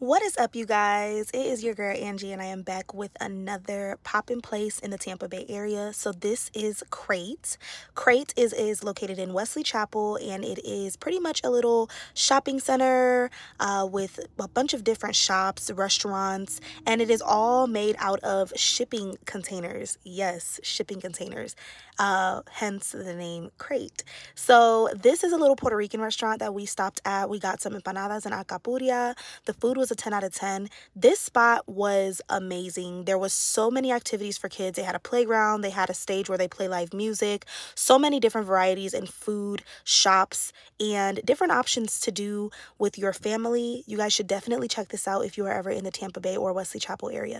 What is up, you guys? It is your girl Angie, and I am back with another pop in place in the Tampa Bay area. So this is KRATE. KRATE is is located in Wesley Chapel, and it is pretty much a little shopping center uh, with a bunch of different shops, restaurants, and it is all made out of shipping containers. Yes, shipping containers. Uh, hence the name KRATE. So this is a little Puerto Rican restaurant that we stopped at. We got some empanadas and alcapurria. The food was a 10 out of 10. This spot was amazing. There was so many activities for kids. They had a playground, they had a stage where they play live music, so many different varieties in food, shops, and different options to do with your family. You guys should definitely check this out if you are ever in the Tampa Bay or Wesley Chapel area.